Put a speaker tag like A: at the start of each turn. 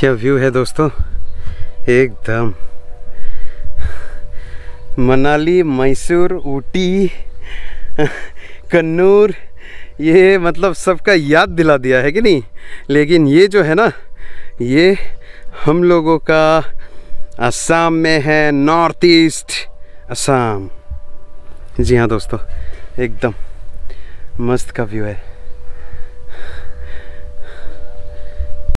A: क्या व्यू है दोस्तों? एकदम। मनाली, मैसूर, ऊटी, कन्नूर, ये मतलब सबका याद दिला दिया है कि नहीं? लेकिन ये जो है ना, ये हम लोगों का असम में है, नॉर्थ ईस्ट असम। जी हाँ दोस्तों, एकदम मस्त का व्यू है।